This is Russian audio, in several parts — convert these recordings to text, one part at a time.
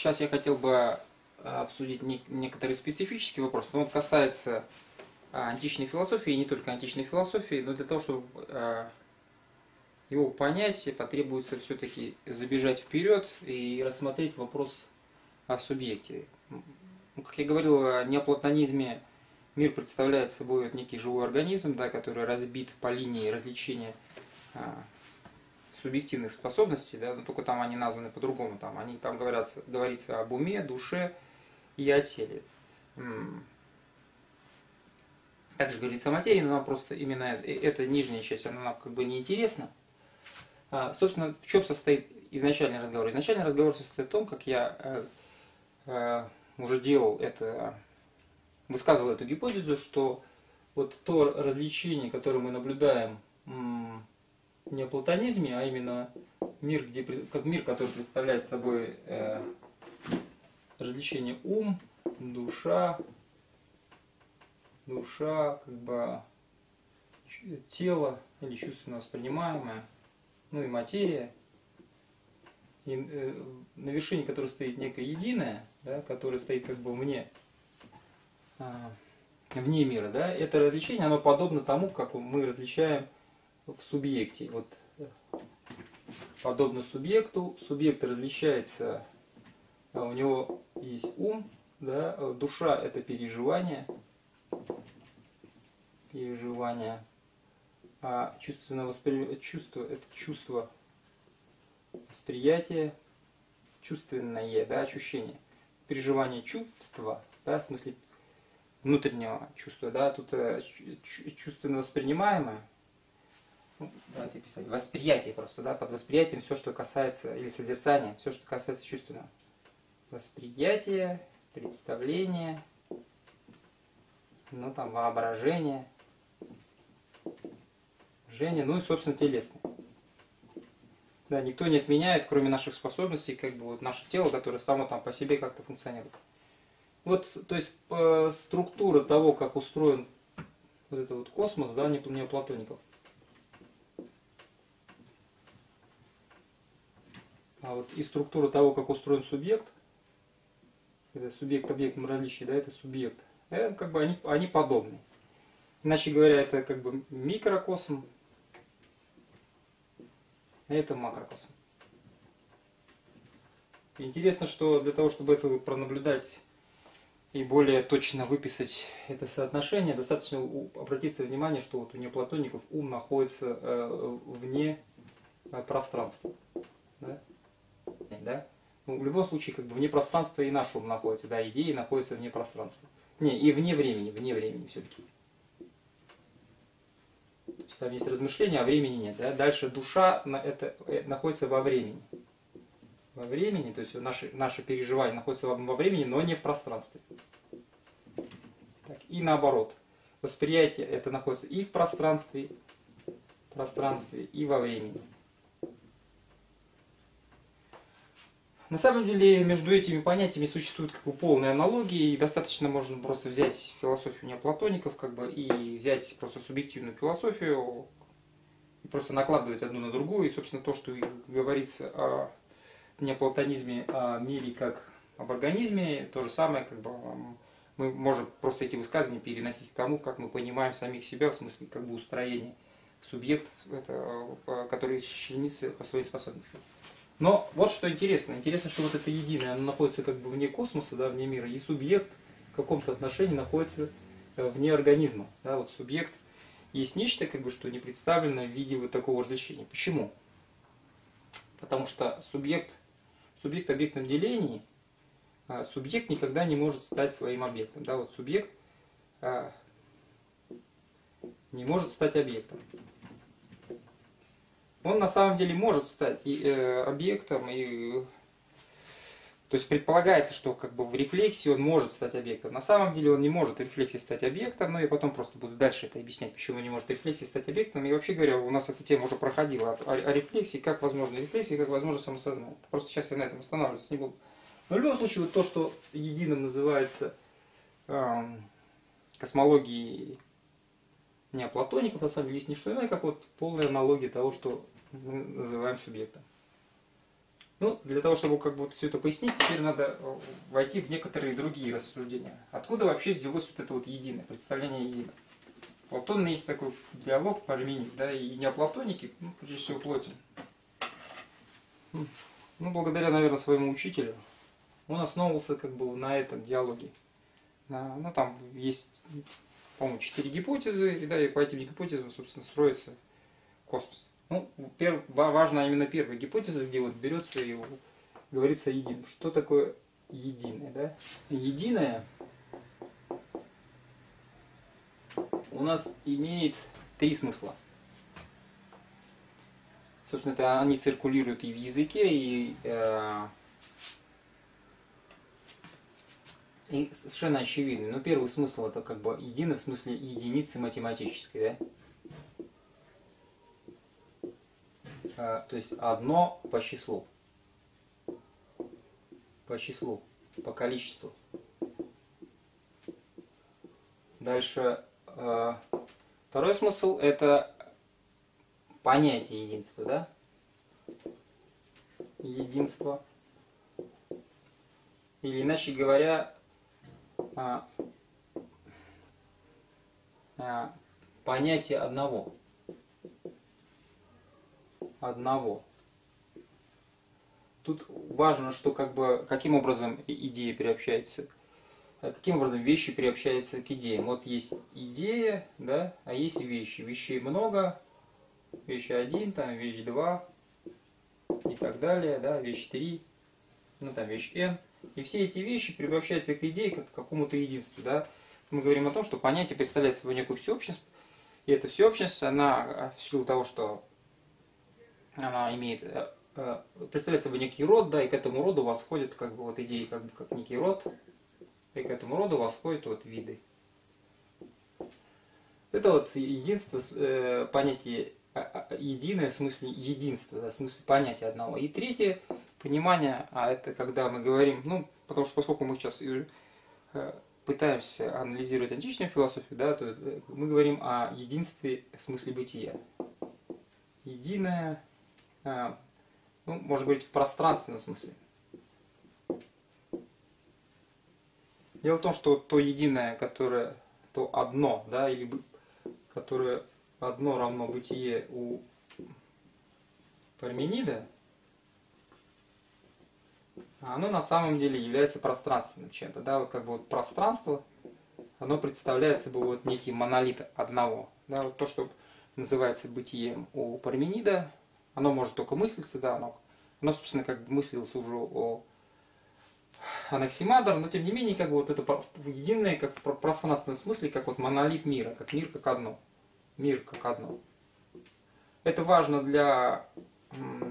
Сейчас я хотел бы обсудить некоторые специфические вопросы, но вот касается античной философии, и не только античной философии, но для того, чтобы а, его понять, потребуется все-таки забежать вперед и рассмотреть вопрос о субъекте. Ну, как я говорил, о неоплатонизме мир представляет собой некий живой организм, да, который разбит по линии развлечения а, субъективных способностей, да, но только там они названы по-другому. Там, они, там говорят, говорится об уме, душе и о теле. Также говорится о материи, но нам просто именно эта нижняя часть, она нам как бы не интересна. А, собственно, в чем состоит изначальный разговор? Изначальный разговор состоит в том, как я э, э, уже делал это, высказывал эту гипотезу, что вот то развлечение, которое мы наблюдаем не о платонизме, а именно мир, где, мир, который представляет собой э, развлечение ум, душа, душа, как бы тело или чувственно воспринимаемое, ну и материя, и, э, на вершине которой стоит некое единое, да, которое стоит как бы вне, э, вне мира, да, это развлечение, оно подобно тому, как мы различаем в субъекте. Вот подобно субъекту, субъект различается, а у него есть ум, да, душа это переживание, переживание, а чувственное воспри... чувство это чувство восприятия, чувственное, да, ощущение, переживание чувства, да, в смысле внутреннего чувства, да, тут э, чувственно воспринимаемое, ну, давайте писать, восприятие просто, да, под восприятием все, что касается, или созерцание, все, что касается чувственного. Восприятие, представление, ну там воображение, жение, ну и, собственно, телесное. Да, никто не отменяет, кроме наших способностей, как бы вот наше тело, которое само там по себе как-то функционирует. Вот, то есть э, структура того, как устроен вот этот вот космос, да, неоплатоников, А вот и структура того, как устроен субъект, это субъект объектом различий, да, это субъект, это как бы они, они подобны. Иначе говоря, это как бы микрокосм, а это макрокосм. Интересно, что для того, чтобы это пронаблюдать и более точно выписать это соотношение, достаточно обратиться внимание, что вот у неоплатоников ум находится э, вне э, пространства. Да? Да? Ну, в любом случае, как бы вне пространства и наш ум находится, да, идеи находятся вне пространства. Не, и вне времени, вне времени все-таки. То есть там есть размышления, а времени нет. Да? Дальше душа на это, э, находится во времени. Во времени, то есть наши, наши переживания находятся во времени, но не в пространстве. Так, и наоборот. Восприятие это находится и в пространстве, пространстве, и во времени. На самом деле между этими понятиями существуют как бы полные аналогии, и достаточно можно просто взять философию неоплатоников, как бы, и взять просто субъективную философию, и просто накладывать одну на другую, и, собственно, то, что говорится о неоплатонизме, о мире как об организме, то же самое, как бы, мы можем просто эти высказывания переносить к тому, как мы понимаем самих себя, в смысле, как бы, устроения субъектов, это, которые членится по своим способностям. Но вот что интересно. Интересно, что вот это единое, оно находится как бы вне космоса, да, вне мира, и субъект в каком-то отношении находится э, вне организма. Да, вот субъект есть нечто, как бы, что не представлено в виде вот такого развлечения. Почему? Потому что субъект, субъект в объектном делении, а, субъект никогда не может стать своим объектом. Да, вот субъект а, не может стать объектом он на самом деле может стать и, э, объектом, и, то есть предполагается, что как бы в рефлексии он может стать объектом. На самом деле он не может в рефлексии стать объектом, но я потом просто буду дальше это объяснять, почему он не может в рефлексии стать объектом. И вообще говоря, у нас эта тема уже проходила о, о рефлексии, как возможно рефлексия, как возможно самосознание. Просто сейчас я на этом останавливаться не буду. Но в любом случае, вот то, что единым называется эм, космологией неоплатоников, на самом деле, есть не что иное, как вот полная аналогия того, что мы называем субъектом. Ну, для того, чтобы как бы вот все это пояснить, теперь надо э, войти в некоторые другие рассуждения. Откуда вообще взялось вот это вот единое, представление единое? Платон есть такой диалог Парменид, да, и неоплатоники, ну, прежде всего Плотин. Ну, благодаря, наверное, своему учителю, он основывался как бы на этом диалоге. Ну, там есть, по-моему, четыре гипотезы, и, да, и по этим гипотезам, собственно, строится космос. Ну, перв, важна именно первая гипотеза, где вот берется и говорится единым. Что такое единое, да? Единое у нас имеет три смысла. Собственно, это они циркулируют и в языке, и, э, и совершенно очевидны. Но первый смысл это как бы единый в смысле единицы математической, да? Э, то есть одно по числу. По числу, по количеству. Дальше э, второй смысл это понятие единства, да? Единство. Или иначе говоря, а, а, понятие одного. Одного. Тут важно, что как бы каким образом идея приобщается, каким образом вещи приобщаются к идеям. Вот есть идея, да, а есть вещи. Вещей много, вещь 1, там вещь 2 и так далее, да, вещь 3, ну там вещь n. И все эти вещи приобщаются к идее как к какому-то единству, да. Мы говорим о том, что понятие представляет собой некую всеобщность, и эта всеобщность, она в силу того, что она имеет э, э, представляет собой некий род, да, и к этому роду восходят как бы вот идеи как бы как некий род, и к этому роду восходят вот виды. Это вот единство, э, понятие единое в смысле единства, да, в смысле понятия одного. И третье понимание, а это когда мы говорим, ну, потому что поскольку мы сейчас э, пытаемся анализировать античную философию, да, то э, мы говорим о единстве в смысле бытия. Единое, а, ну, можно говорить в пространственном смысле. Дело в том, что то единое, которое, то одно, да, или которое одно равно бытие у Парменида, оно на самом деле является пространственным чем-то. Да? Вот как бы вот пространство, оно представляет собой вот некий монолит одного. Да? Вот то, что называется бытием у Парменида, оно может только мыслиться, да, оно, оно собственно, как бы мыслилось уже о Анаксимандр, но тем не менее, как бы вот это единое, как в пространственном смысле, как вот монолит мира, как мир как одно мир как одно. Это важно для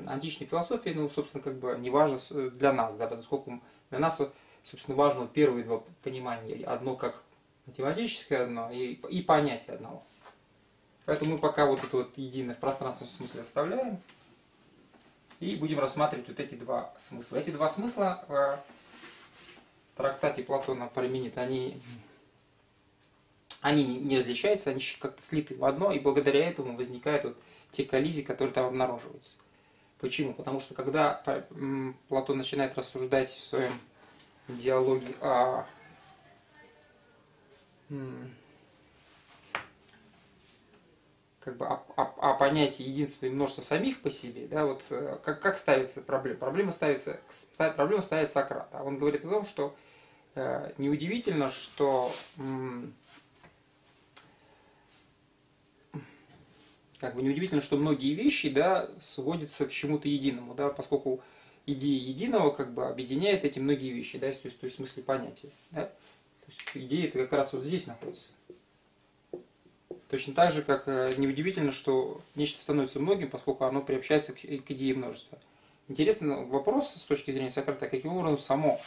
античной философии, ну, собственно, как бы не важно для нас, да, поскольку для нас, собственно, важно первые два понимания. Одно как математическое одно и, и понятие одного. Поэтому мы пока вот это вот единое в пространственном смысле оставляем и будем рассматривать вот эти два смысла. Эти два смысла в трактате Платона применит, они они не различаются, они как-то слиты в одно, и благодаря этому возникают вот те коллизии, которые там обнаруживаются. Почему? Потому что когда Платон начинает рассуждать в своем диалоге о как бы о, о, о понятии единства и множества самих по себе, да, вот э, как, как ставится проблема? Проблема ставится, проблема ставит Сократ. А он говорит о том, что э, неудивительно, что м, как бы неудивительно, что многие вещи, да, сводятся к чему-то единому, да, поскольку идея единого как бы объединяет эти многие вещи, да, то есть, в смысле понятия, да. То есть идея это как раз вот здесь находится. Точно так же, как э, неудивительно, что нечто становится многим, поскольку оно приобщается к, к идее множества. Интересный вопрос с точки зрения Сократа, каким образом само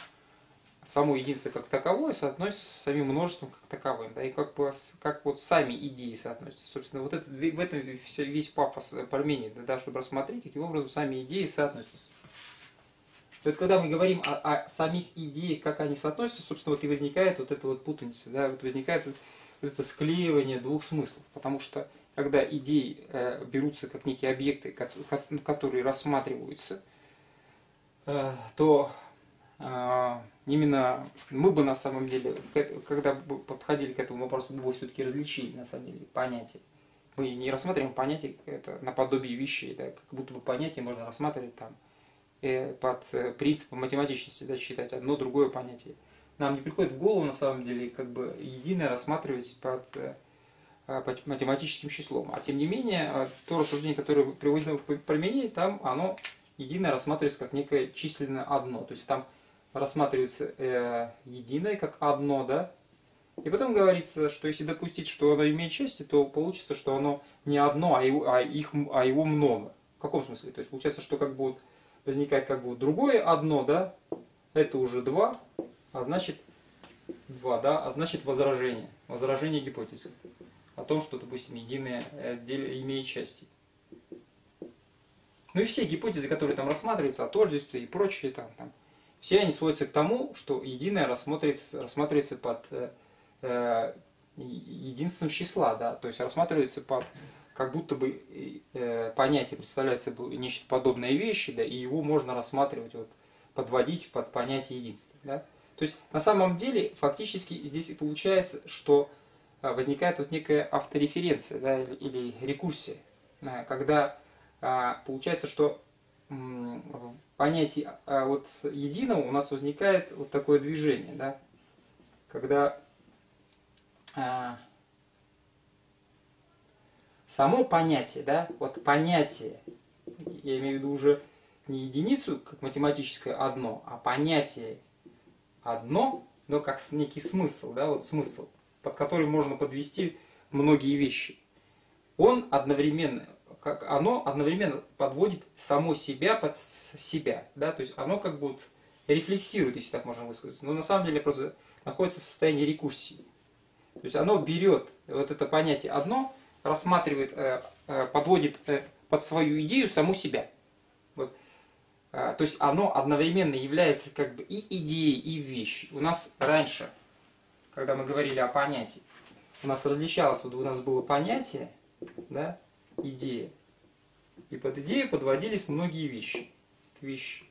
само единство как таковое соотносится с самим множеством как таковым, да, и как бы как вот сами идеи соотносятся. Собственно, вот это, в этом весь пафос Пармении, да, чтобы рассмотреть, каким образом сами идеи соотносятся. Вот когда мы говорим о, о самих идеях, как они соотносятся, собственно, вот и возникает вот эта вот путаница, да, вот возникает вот, вот это склеивание двух смыслов, потому что когда идеи э, берутся как некие объекты, которые рассматриваются э, то именно мы бы на самом деле, когда бы подходили к этому вопросу, мы бы все-таки различили на самом деле понятие. Мы не рассматриваем понятие это наподобие вещей, да, как будто бы понятие можно рассматривать там э, под принципом математичности, да, считать одно другое понятие. Нам не приходит в голову на самом деле как бы единое рассматривать под математическим числом. А тем не менее, то рассуждение, которое приводится в применении, там оно единое рассматривается как некое численное одно. То есть там рассматривается э, единое как одно, да, и потом говорится, что если допустить, что оно имеет части, то получится, что оно не одно, а, его, а, их, а его много. В каком смысле? То есть получается, что как бы возникает как бы другое одно, да, это уже два, а значит два, да, а значит возражение, возражение гипотезы о том, что, допустим, единое э, имеет части. Ну и все гипотезы, которые там рассматриваются, о тождестве и прочее, там, там, все они сводятся к тому, что единое рассматривается, рассматривается под э, э, единством числа, да, то есть рассматривается под как будто бы э, понятие представляет собой нечто подобное вещи, да, и его можно рассматривать, вот, подводить под понятие единства. Да? То есть на самом деле фактически здесь и получается, что а, возникает вот некая автореференция да, или, или рекурсия, когда а, получается, что в понятии а, вот единого у нас возникает вот такое движение, да, когда само понятие, да, вот понятие, я имею в виду уже не единицу, как математическое одно, а понятие одно, но как некий смысл, да, вот смысл, под который можно подвести многие вещи. Он одновременно, как оно одновременно подводит само себя под себя, да, то есть оно как бы рефлексирует, если так можно высказать, но на самом деле просто находится в состоянии рекурсии. То есть оно берет вот это понятие одно, рассматривает, э, э, подводит э, под свою идею саму себя. Вот. То есть оно одновременно является как бы и идеей, и вещью. У нас раньше когда мы говорили о понятии, у нас различалось, вот у нас было понятие, да, идея. И под идею подводились многие вещи. Вещь,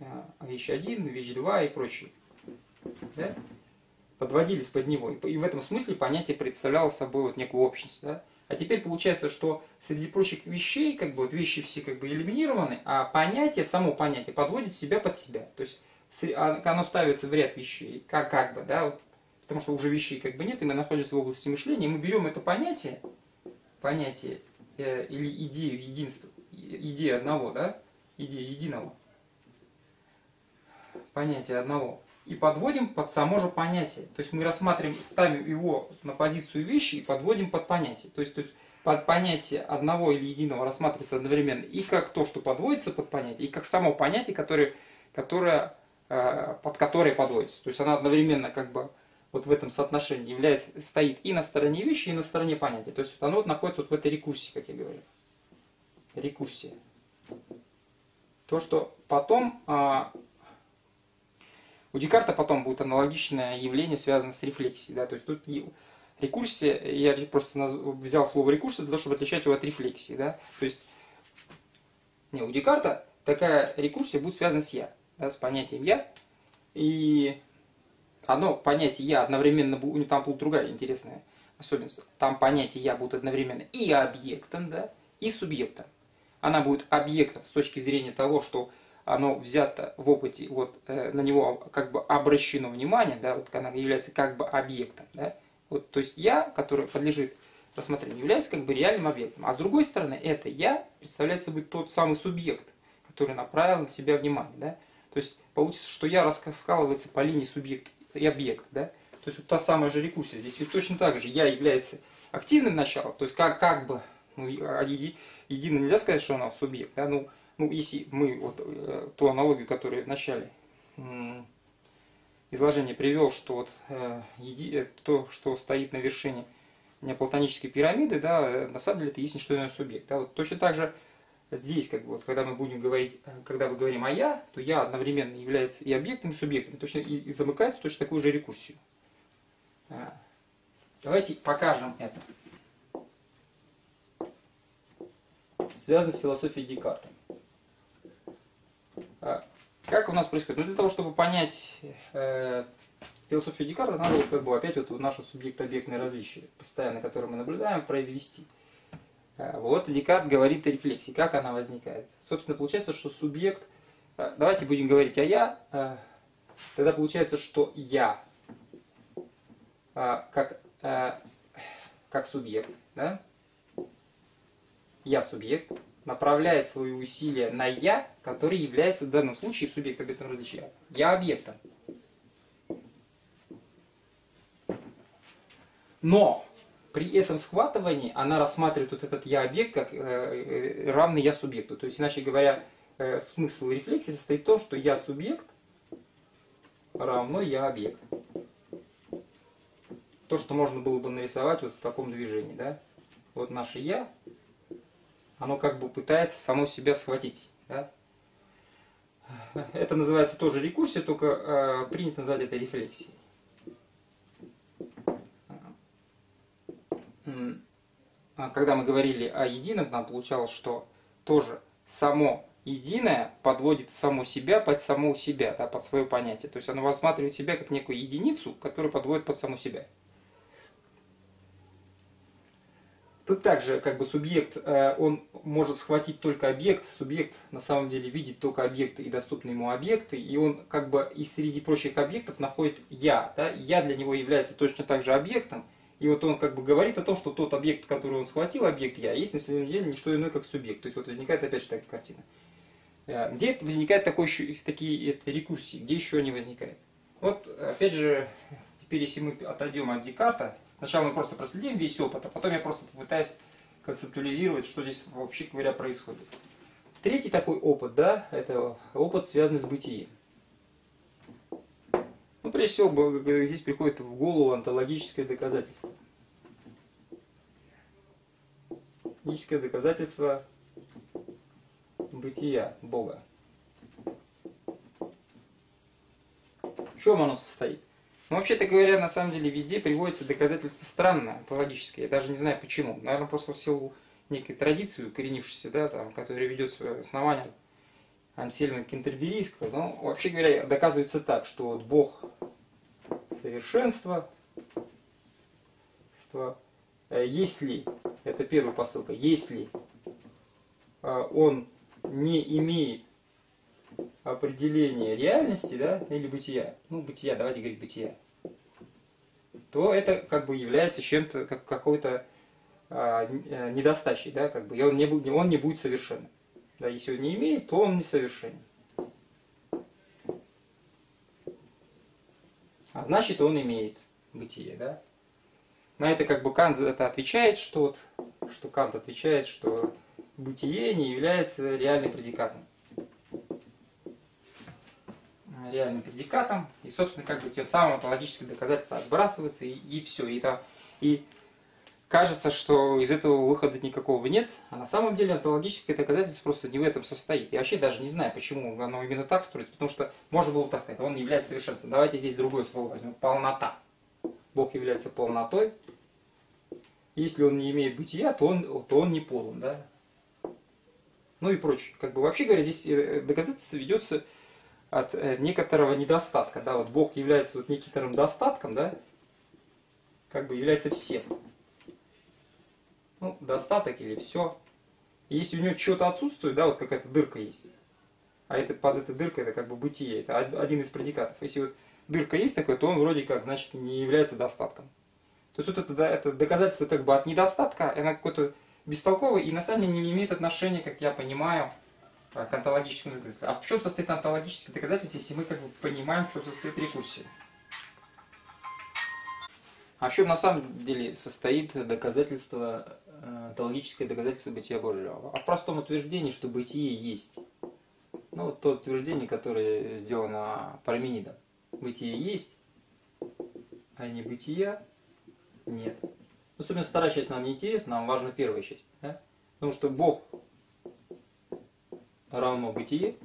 а, вещь 1, вещь 2 и прочее. Да? Подводились под него. И в этом смысле понятие представляло собой вот некую общность. Да? А теперь получается, что среди прочих вещей, как бы вот вещи все как бы элиминированы, а понятие, само понятие подводит себя под себя. То есть а, оно ставится в ряд вещей, как, как бы, да, вот, потому что уже вещей как бы нет, и мы находимся в области мышления, и мы берем это понятие, понятие э, или идею единства, идею одного, да, идею единого, понятие одного, и подводим под само же понятие. То есть мы рассматриваем, ставим его на позицию вещи и подводим под понятие. То есть, то есть под понятие одного или единого рассматривается одновременно и как то, что подводится под понятие, и как само понятие, которое, которое Э, под которой подводится. То есть она одновременно как бы вот в этом соотношении является, стоит и на стороне вещи, и на стороне понятия. То есть оно вот находится вот в этой рекурсии, как я говорю. Рекурсия. То, что потом а, у Декарта потом будет аналогичное явление, связанное с рефлексией. Да? То есть тут рекурсия, я просто взял слово рекурсия для того, чтобы отличать его от рефлексии. Да? То есть не, у Декарта такая рекурсия будет связана с «я» да, с понятием «я». И одно понятие «я» одновременно, будет, там будет другая интересная особенность. Там понятие «я» будет одновременно и объектом, да, и субъектом. Она будет объектом с точки зрения того, что оно взято в опыте, вот э, на него как бы обращено внимание, да, вот она является как бы объектом, да. Вот, то есть я, который подлежит рассмотрению, является как бы реальным объектом. А с другой стороны, это я представляет собой тот самый субъект, который направил на себя внимание, да. То есть получится, что я раскалывается по линии субъект и объект. Да? То есть вот та самая же рекурсия. Здесь ведь точно так же я является активным началом, то есть как, как бы, ну, а еди, едино нельзя сказать, что она субъект. Да? Ну, ну, если мы вот э, ту аналогию, которую в начале изложения привел, что вот э, еди, э, то, что стоит на вершине неоплатонической пирамиды, да, э, на самом деле это есть не что иное субъект. Да? Вот точно так же здесь, как бы, вот, когда мы будем говорить, э, когда мы говорим о я, то я одновременно является и объектом, и субъектом, точно, и, и замыкается точно такую же рекурсию. А. Давайте покажем это. Связано с философией Декарта. А, Как у нас происходит? Ну, для того, чтобы понять э, философию Декарта, надо как бы опять вот наше субъект-объектное различие, постоянно, которое мы наблюдаем, произвести. Э, вот Декарт говорит о рефлексии, как она возникает. Собственно, получается, что субъект, э, давайте будем говорить о я, э, тогда получается, что я, как, как субъект, да? я субъект, направляет свои усилия на я, который является в данном случае в субъект объектном различия. Я объектом. Но при этом схватывании она рассматривает вот этот я-объект как э, э, равный я-субъекту. То есть, иначе говоря, э, смысл рефлексии состоит в том, что я-субъект равно я-объект. То, что можно было бы нарисовать вот в таком движении. Да? Вот наше я, оно как бы пытается само себя схватить. Да? Это называется тоже рекурсия, только э, принято назвать это рефлексией. Когда мы говорили о едином, нам получалось, что тоже само единое подводит само себя под само себя, да, под свое понятие. То есть оно рассматривает себя как некую единицу, которая подводит под саму себя. Тут также как бы субъект, э, он может схватить только объект, субъект на самом деле видит только объекты и доступные ему объекты, и он как бы и среди прочих объектов находит я. Да? Я для него является точно так же объектом, и вот он как бы говорит о том, что тот объект, который он схватил, объект я, есть на самом деле не что иное, как субъект. То есть вот возникает опять же такая картина. Э, где возникает такой еще, такие это, рекурсии, где еще они возникают? Вот опять же, теперь если мы отойдем от Декарта, сначала мы просто проследим весь опыт, а потом я просто попытаюсь концептуализировать, что здесь вообще говоря происходит. Третий такой опыт, да, это опыт, связанный с бытием. Ну, прежде всего, здесь приходит в голову онтологическое доказательство. Логическое доказательство бытия Бога. В чем оно состоит? Ну, вообще-то говоря, на самом деле везде приводится доказательство странное, онтологическое. Я даже не знаю почему. Наверное, просто в силу некой традиции, укоренившейся, да, там, которая ведет свое основание Ансельма Кентерберийского. Но вообще говоря, доказывается так, что вот Бог совершенства, э, если, это первая посылка, если э, он не имеет определения реальности, да, или бытия, ну, бытия, давайте говорить бытия, то это как бы является чем-то, как какой-то а, э, да, как бы, и он не, он не будет совершенным. Да, если он не имеет, то он несовершенен. А значит, он имеет бытие, да? На это как бы Кант это отвечает, что, вот, что Кант отвечает, что бытие не является реальным предикатом. Реальным предикатом. И, собственно, как бы тем самым онтологическое доказательство отбрасывается, и, и все. И, это, и кажется, что из этого выхода никакого нет, а на самом деле онтологическое доказательство просто не в этом состоит. Я вообще даже не знаю, почему оно именно так строится, потому что можно было бы так сказать, он является совершенством. Давайте здесь другое слово возьмем, полнота. Бог является полнотой. Если он не имеет бытия, то он, то он не полон, да? Ну и прочее. Как бы вообще говоря, здесь э, доказательство ведется от э, некоторого недостатка, да, вот Бог является вот некоторым достатком, да, как бы является всем ну, достаток или все. если у него что-то отсутствует, да, вот какая-то дырка есть, а это под этой дыркой это как бы бытие, это один из предикатов. Если вот дырка есть такой, то он вроде как, значит, не является достатком. То есть вот это, это доказательство как бы от недостатка, она какое-то бестолковое и на самом деле не имеет отношения, как я понимаю, к онтологическому доказательству. А в чем состоит онтологическое доказательство, если мы как бы понимаем, в чем состоит рекурсия? А в чем на самом деле состоит доказательство Э, теологическое доказательство бытия Божьего. А в простом утверждении, что бытие есть. Ну, вот то утверждение, которое сделано Парменидом. Бытие есть, а не бытия нет. Ну, собственно, вторая часть нам не интересна, нам важна первая часть. Да? Потому что Бог равно бытие.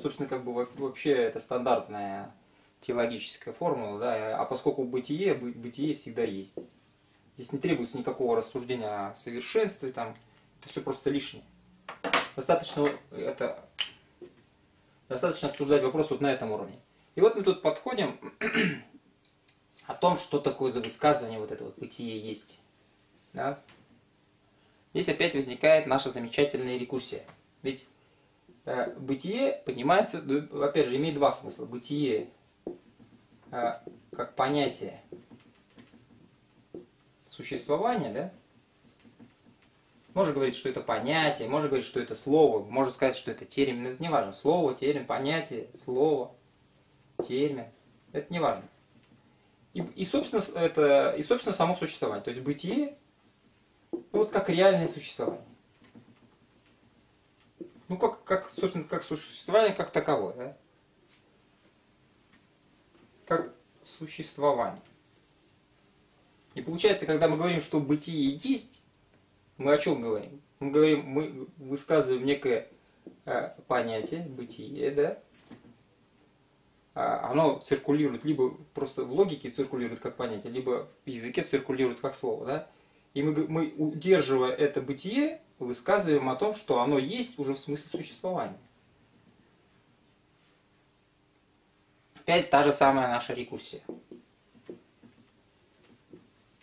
Собственно, как бы вообще это стандартная теологическая формула, да, а поскольку бытие, бытие всегда есть. Здесь не требуется никакого рассуждения о совершенстве, там, это все просто лишнее. Достаточно это Достаточно обсуждать вопрос вот на этом уровне. И вот мы тут подходим о том, что такое за высказывание вот это вот бытие есть. Да? Здесь опять возникает наша замечательная рекурсия. Ведь э, бытие понимается, опять же, имеет два смысла. Бытие э, как понятие существования, да? Можно говорить, что это понятие, можно говорить, что это слово, можно сказать, что это термин, это не важно. Слово, термин, понятие, слово, термин, это не важно. И, и, собственно, это, и, собственно, само существование. То есть бытие, вот как реальное существование. Ну, как, как, собственно, как существование как таковое, да? Как существование. И получается, когда мы говорим, что бытие есть, мы о чем говорим? Мы говорим, мы высказываем некое э, понятие, бытие, да? А оно циркулирует либо просто в логике циркулирует как понятие, либо в языке циркулирует как слово, да? И мы, мы, удерживая это бытие, высказываем о том, что оно есть уже в смысле существования. Опять та же самая наша рекурсия.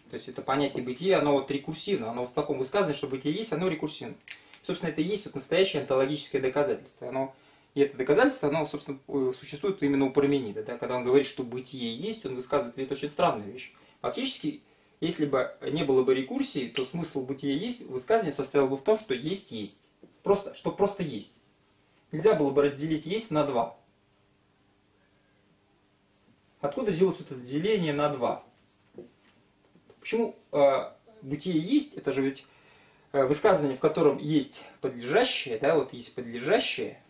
То есть это понятие бытия, оно вот рекурсивно, оно в таком высказывании, что бытие есть, оно рекурсивно. Собственно, это и есть вот настоящее онтологическое доказательство. Оно, и это доказательство, оно, собственно, существует именно у Парменида. Да? Когда он говорит, что бытие есть, он высказывает ведь очень странную вещь. Фактически, если бы не было бы рекурсии, то смысл бытия есть, высказывание состоял бы в том, что есть есть. Просто, что просто есть. Нельзя было бы разделить есть на два. Откуда взялось это деление на два? Почему э, бытие есть? Это же ведь э, высказывание, в котором есть подлежащее, да, вот есть подлежащее,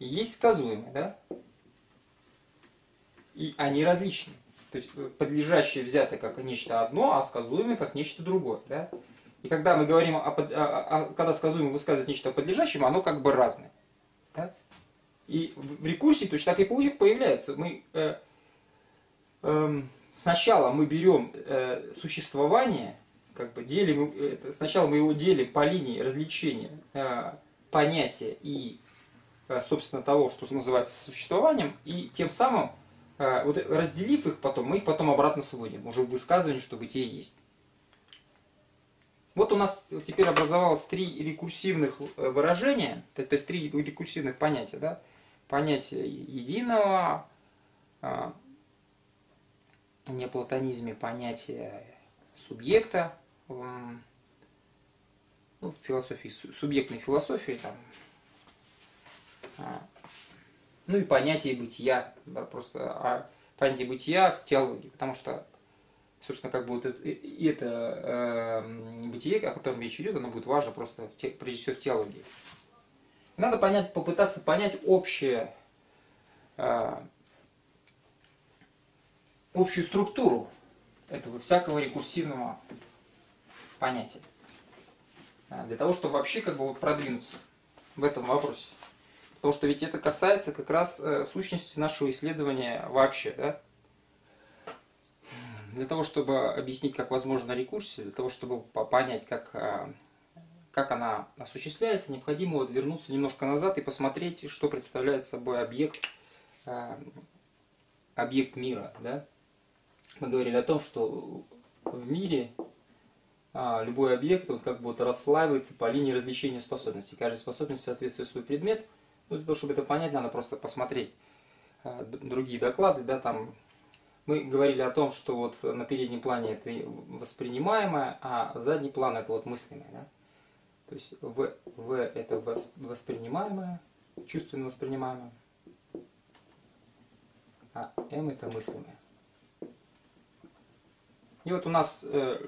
и есть сказуемое, да? И они различны. То есть э, подлежащее взято как нечто одно, а сказуемое как нечто другое, да? И когда мы говорим о, о, о когда сказуемое высказывает нечто подлежащем, оно как бы разное. Да? И в рекурсии точно так и появляется. Мы э, э, сначала мы берем э, существование, как бы делим, э, сначала мы его делим по линии развлечения э, понятия и, э, собственно, того, что называется существованием, и тем самым, э, вот, разделив их потом, мы их потом обратно сводим, уже в высказывании, что бытие есть. Вот у нас теперь образовалось три рекурсивных э, выражения, то, то есть три рекурсивных понятия. Да? Понятие единого, а, неоплатонизме понятие субъекта, ну, в философии, субъектной философии, там, а, ну и понятие бытия, да, просто а понятие бытия в теологии, потому что, собственно, как бы вот это, и это э, бытие, о котором речь идет, оно будет важно просто, в те, прежде всего, в теологии. Надо понять, попытаться понять общее э, общую структуру этого всякого рекурсивного понятия. А, для того, чтобы вообще как бы продвинуться в этом вопросе. Потому что ведь это касается как раз э, сущности нашего исследования вообще, да? Для того, чтобы объяснить, как возможна рекурсия, для того, чтобы понять, как, а, как она осуществляется, необходимо вот вернуться немножко назад и посмотреть, что представляет собой объект, а, объект мира, да? Мы говорили о том, что в мире а, любой объект вот как бы вот расслаивается по линии различения способностей. Каждая способность соответствует свой предмет. Ну, для того, чтобы это понять, надо просто посмотреть а, другие доклады. Да, там мы говорили о том, что вот на переднем плане это воспринимаемое, а задний план это вот мысленное. Да? То есть В, в это воспринимаемое, чувственно воспринимаемое, а М это мысленное. И вот у нас э,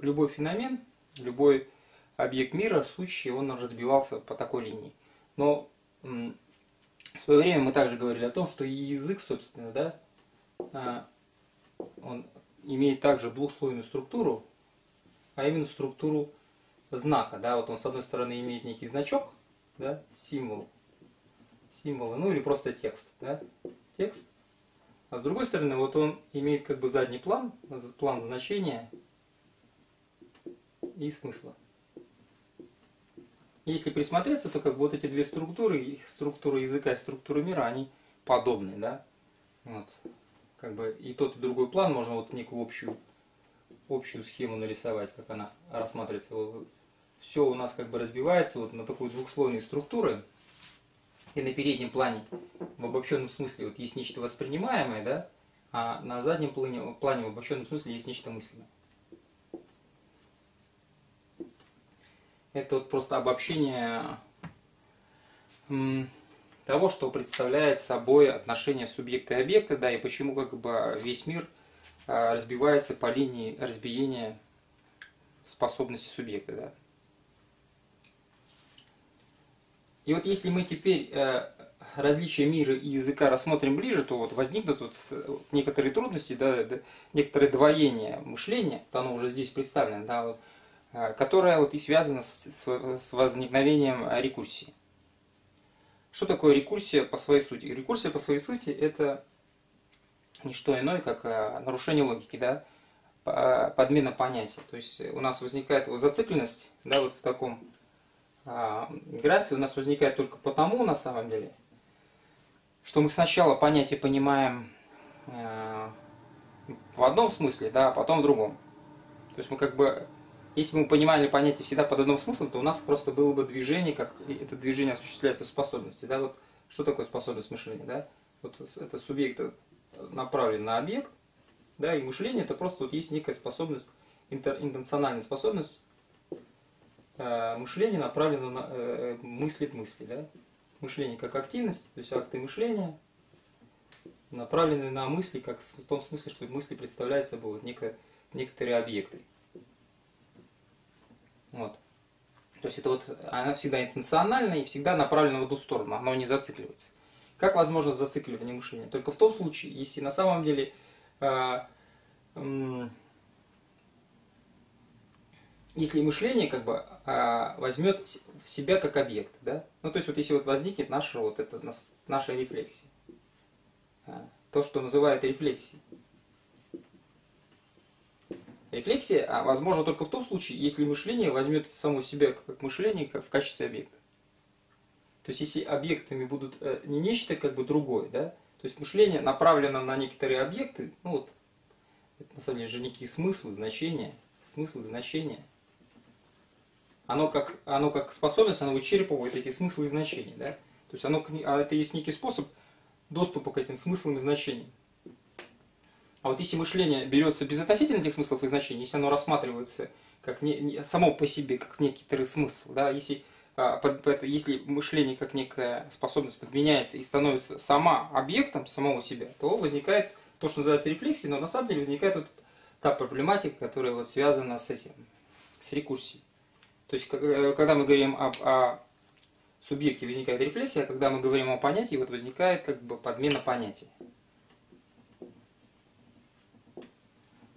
любой феномен, любой объект мира, сущий, он разбивался по такой линии. Но в свое время мы также говорили о том, что и язык, собственно, да, а, он имеет также двухслойную структуру, а именно структуру знака. Да, вот он с одной стороны имеет некий значок, да, символ, символы, ну или просто текст, да, текст, а с другой стороны, вот он имеет как бы задний план, план значения и смысла. если присмотреться, то как бы вот эти две структуры, структура языка и структура мира, они подобны, да? Вот. Как бы и тот, и другой план можно вот некую общую, общую схему нарисовать, как она рассматривается. Все у нас как бы разбивается вот на такой двухслойные структуры, и на переднем плане в обобщенном смысле вот есть нечто воспринимаемое, да, а на заднем плане, плане в обобщенном смысле есть нечто мысленное. Это вот просто обобщение того, что представляет собой отношение субъекта и объекта, да, и почему как бы весь мир а, разбивается по линии разбиения способности субъекта, да. И вот если мы теперь э, различия мира и языка рассмотрим ближе, то вот возникнут вот э, некоторые трудности, да, некоторое двоение мышления, то оно уже здесь представлено, да, э, которое вот и связано с, с возникновением рекурсии. Что такое рекурсия по своей сути? Рекурсия по своей сути это не что иное, как нарушение логики, да, подмена понятия. То есть у нас возникает вот зацикленность, да, вот в таком а, графе у нас возникает только потому, на самом деле, что мы сначала понятие понимаем э, в одном смысле, да, а потом в другом. То есть мы как бы, если мы понимали понятие всегда под одним смыслом, то у нас просто было бы движение, как это движение осуществляется в способности. Да? Вот что такое способность мышления? Да? Вот это субъект направлен на объект, да, и мышление это просто вот есть некая способность, интер, интенциональная способность мышление направлено на э, э, мыслит мысли. Да? Мышление как активность, то есть акты мышления, направлены на мысли, как в том смысле, что мысли представляют собой вот некое, некоторые объекты. Вот. То есть это вот, она всегда интенциональна и всегда направлена в одну сторону, она не зацикливается. Как возможно зацикливание мышления? Только в том случае, если на самом деле э, э, если мышление как бы а, возьмет себя как объект, да, ну то есть вот если вот возникнет наша вот это наша рефлексия, а, то, что называют рефлексией. Рефлексия а, возможно только в том случае, если мышление возьмет само себя как мышление как в качестве объекта. То есть если объектами будут э, не нечто как бы другое, да, то есть мышление направлено на некоторые объекты, ну вот, это на самом деле же некие смыслы, значения, смыслы, значения – оно как, оно как способность, оно вычерпывает эти смыслы и значения. Да? То есть оно, а это есть некий способ доступа к этим смыслам и значениям. А вот если мышление берется безотносительно этих смыслов и значений, если оно рассматривается как не, не, само по себе, как некий смысл, да, если, а, под, под, если мышление как некая способность подменяется и становится сама объектом самого себя, то возникает то, что называется рефлексией, но на самом деле возникает вот та проблематика, которая вот связана с этим, с рекурсией. То есть, э, когда мы говорим об, о субъекте, возникает рефлексия, а когда мы говорим о понятии, вот возникает как бы подмена понятия.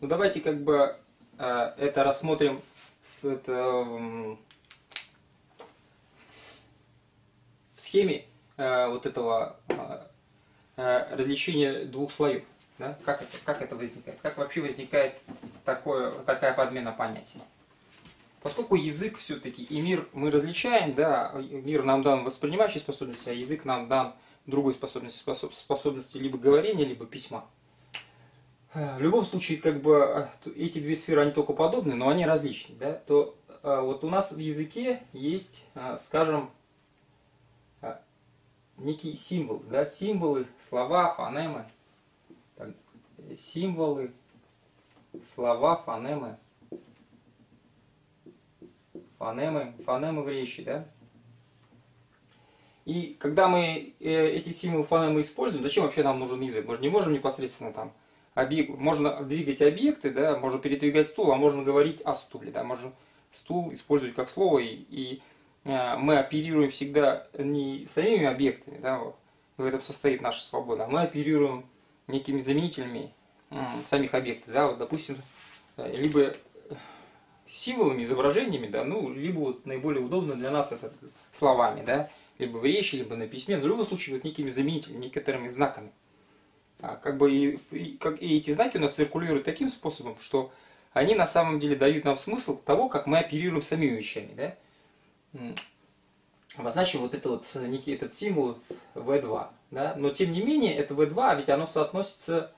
Ну давайте как бы э, это рассмотрим с, это, в схеме э, вот этого развлечения двух слоев. Да? Как, это, как это возникает? Как вообще возникает такое, такая подмена понятия? Поскольку язык все-таки и мир мы различаем, да, мир нам дан воспринимающей способности, а язык нам дан другой способности, способ, способности либо говорения, либо письма. В любом случае, как бы а, эти две сферы, они только подобны, но они различны, да, то а, вот у нас в языке есть, а, скажем, некий символ, да, символы, слова, фонемы, символы, слова, фонемы, фонемы, фонемы в речи, да? И когда мы э, эти символы фонемы используем, зачем вообще нам нужен язык? Мы же не можем непосредственно там объект, можно двигать объекты, да, можно передвигать стул, а можно говорить о стуле, да, можно стул использовать как слово, и, и э, мы оперируем всегда не самими объектами, да, в этом состоит наша свобода, а мы оперируем некими заменителями самих объектов, да, вот, допустим, э, либо символами, изображениями, да, ну, либо вот наиболее удобно для нас это словами, да, либо в речи, либо на письме, но в любом случае вот некими заменителями, некоторыми знаками. А, как бы и, и, как, и эти знаки у нас циркулируют таким способом, что они на самом деле дают нам смысл того, как мы оперируем самими вещами, да. обозначим вот это вот некий этот символ V2. Да? Но тем не менее, это V2, ведь оно соотносится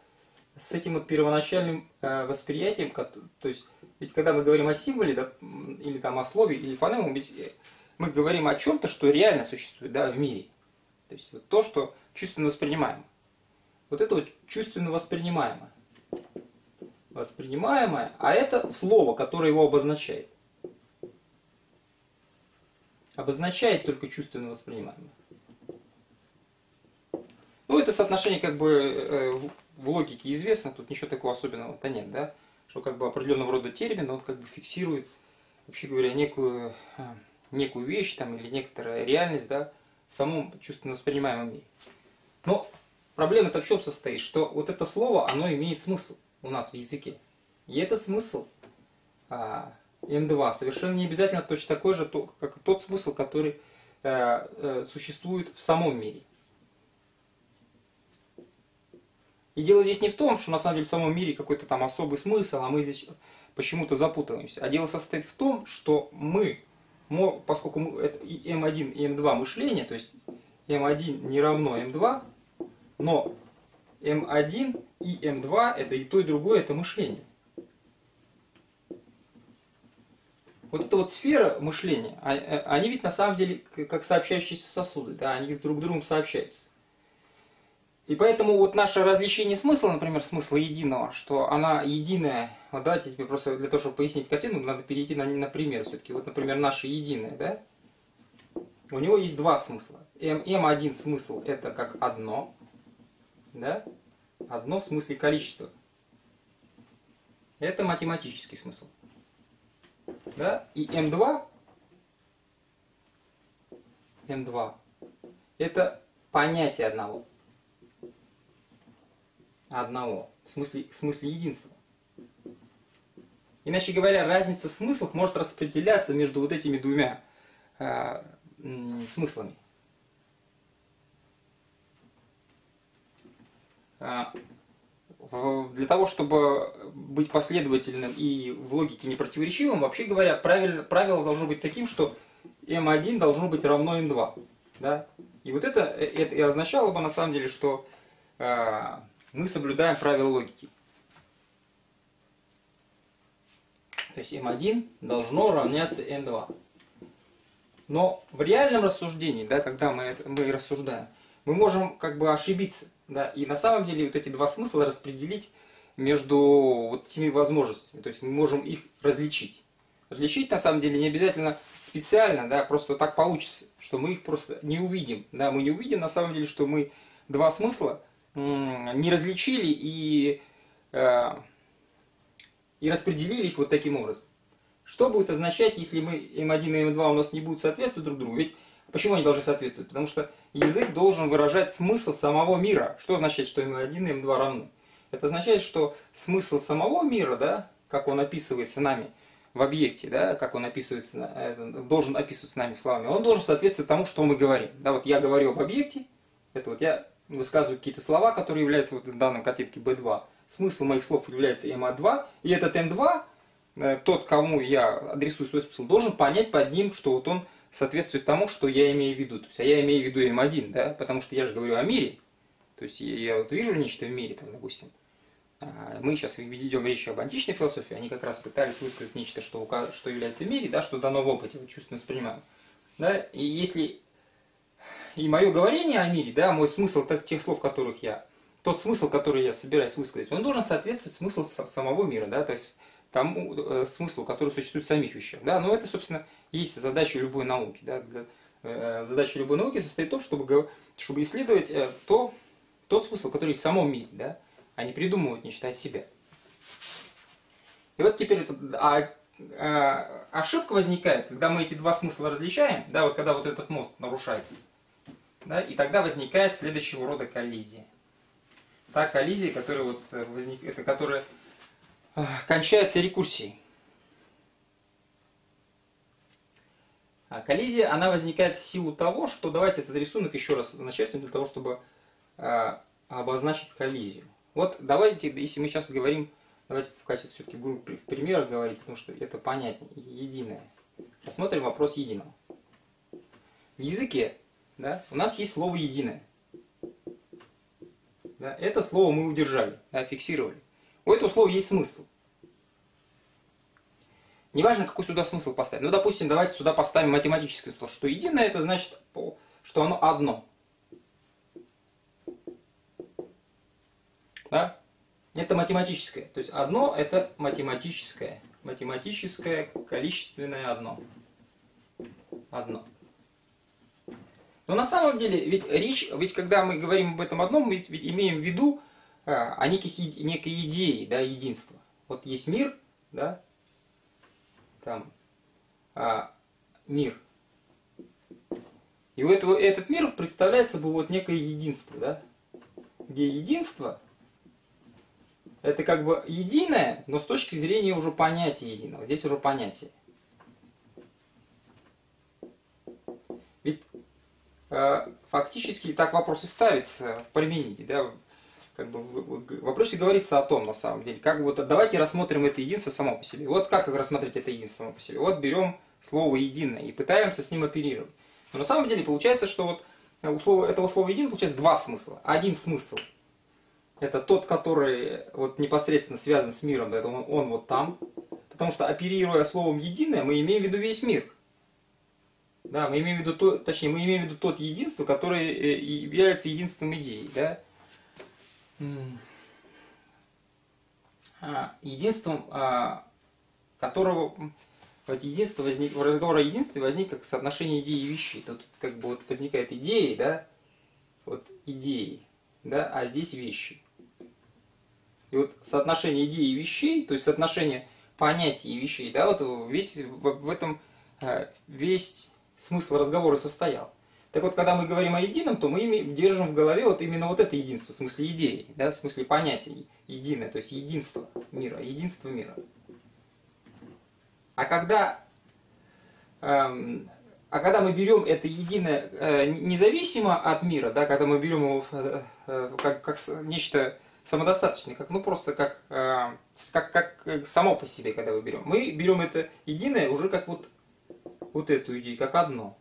с этим вот первоначальным э, восприятием, то есть, ведь когда мы говорим о символе, да, или там о слове, или фонему, ведь э, мы говорим о чем-то, что реально существует да, в мире. То есть вот то, что чувственно воспринимаемо. Вот это вот чувственно воспринимаемое. Воспринимаемое, а это слово, которое его обозначает. Обозначает только чувственно воспринимаемое. Ну, это соотношение как бы э, в логике известно, тут ничего такого особенного-то нет, да? Что как бы определенного рода термин, он как бы фиксирует, вообще говоря, некую, э, некую вещь там или некоторая реальность, да, в самом чувственно воспринимаемом мире. Но проблема-то в чем состоит? Что вот это слово, оно имеет смысл у нас в языке. И этот смысл а, М2 совершенно не обязательно точно такой же, как тот смысл, который э, э, существует в самом мире. И дело здесь не в том, что на самом деле в самом мире какой-то там особый смысл, а мы здесь почему-то запутываемся. А дело состоит в том, что мы, поскольку мы, это и М1 и М2 мышление, то есть М1 не равно М2, но М1 и М2 это и то, и другое, это мышление. Вот эта вот сфера мышления, а, а, они ведь на самом деле как сообщающиеся сосуды, да, они с друг другом сообщаются. И поэтому вот наше различение смысла, например, смысла единого, что она единая, вот давайте тебе просто для того, чтобы пояснить картину, надо перейти на, на пример все-таки. Вот, например, наше единое, да? У него есть два смысла. М, М1 смысл это как одно, да? Одно в смысле количества. Это математический смысл. Да? И М2, М2, это понятие одного одного, в смысле, в смысле единства. Иначе говоря, разница в смыслах может распределяться между вот этими двумя э, смыслами. А, для того, чтобы быть последовательным и в логике не противоречивым, вообще говоря, правильно, правило должно быть таким, что m1 должно быть равно m2. Да? И вот это, э, это и означало бы на самом деле, что э, мы соблюдаем правила логики. То есть m1 должно равняться m2. Но в реальном рассуждении, да, когда мы, мы рассуждаем, мы можем как бы ошибиться. Да, и на самом деле вот эти два смысла распределить между вот этими возможностями. То есть мы можем их различить. Различить на самом деле не обязательно специально, да, просто так получится, что мы их просто не увидим. Да, мы не увидим на самом деле, что мы два смысла не различили и, э, и распределили их вот таким образом. Что будет означать, если мы М1 и М2 у нас не будут соответствовать друг другу? Ведь почему они должны соответствовать? Потому что язык должен выражать смысл самого мира. Что означает, что М1 и М2 равны? Это означает, что смысл самого мира, да, как он описывается нами в объекте, да, как он описывается, э, должен описываться нами словами, он должен соответствовать тому, что мы говорим. Да, вот я говорю об объекте, это вот я высказываю какие-то слова, которые являются вот в данном картинке B2. Смысл моих слов является MA2, и этот M2, э, тот, кому я адресую свой смысл, должен понять под ним, что вот он соответствует тому, что я имею в виду. То есть, а я имею в виду M1, да, потому что я же говорю о мире. То есть, я, я вот вижу нечто в мире, там, допустим. А, мы сейчас ведем речь об античной философии, они как раз пытались высказать нечто, что, что является в мире, да, что дано в опыте, вот чувственно воспринимаем. Да, и если и мое говорение о мире, да, мой смысл тех слов, которых я, тот смысл, который я собираюсь высказать, он должен соответствовать смыслу самого мира, да, то есть тому э, смыслу, который существует в самих вещах, да, но это, собственно, есть задача любой науки, да, для, э, задача любой науки состоит в том, чтобы, чтобы исследовать э, то, тот смысл, который есть в самом мире, да, а не придумывать нечто от себя. И вот теперь а, а, ошибка возникает, когда мы эти два смысла различаем, да, вот когда вот этот мост нарушается. Да, и тогда возникает следующего рода коллизия. Та коллизия, которая, вот э, возник, это, которая э, кончается рекурсией. А коллизия, она возникает в силу того, что давайте этот рисунок еще раз начертим для того, чтобы э, обозначить коллизию. Вот давайте, если мы сейчас говорим, давайте в качестве все-таки будем в примерах говорить, потому что это понятнее, единое. Рассмотрим вопрос единого. в языке да, у нас есть слово единое. Да, это слово мы удержали, да, фиксировали. У этого слова есть смысл. Неважно, какой сюда смысл поставить. Ну, допустим, давайте сюда поставим математический смысл, что единое это значит, что оно одно. Да? Это математическое. То есть одно это математическое. Математическое количественное одно. Одно. Но на самом деле, ведь речь, ведь когда мы говорим об этом одном, мы ведь, ведь имеем в виду а, о неких, некой идее, да, единства. Вот есть мир, да, там, а, мир. И у этого, этот мир представляет собой вот некое единство, да, где единство это как бы единое, но с точки зрения уже понятия единого. Здесь уже понятие. Ведь э, фактически так вопрос и ставится в применении, да, как бы в вопросе говорится о том, на самом деле, как вот давайте рассмотрим это единство само по себе. Вот как рассмотреть это единство само по себе. Вот берем слово единое и пытаемся с ним оперировать. Но на самом деле получается, что вот у слова, этого слова единое получается два смысла. Один смысл – это тот, который вот непосредственно связан с миром, это он, он вот там. Потому что оперируя словом единое, мы имеем в виду весь мир. Да, мы имеем в виду то, точнее, мы имеем в виду тот единство, которое э, является единством идеи, да. А, единством, а, которого вот единство возник, разговор о единстве возник как соотношение идеи и вещей. Тут как бы вот возникает идеи, да, вот идеи, да, а здесь вещи. И вот соотношение идей и вещей, то есть соотношение понятий и вещей, да, вот весь в этом э, весь смысл разговора состоял. Так вот, когда мы говорим о едином, то мы держим в голове вот именно вот это единство, в смысле идеи, да, в смысле понятий, единое, то есть единство мира, единство мира. А когда, эм, а когда мы берем это единое э, независимо от мира, да, когда мы берем его э, э, как, как нечто самодостаточный, как, ну просто как, э, как, как э, само по себе, когда мы берем. Мы берем это единое уже как вот, вот эту идею, как одно.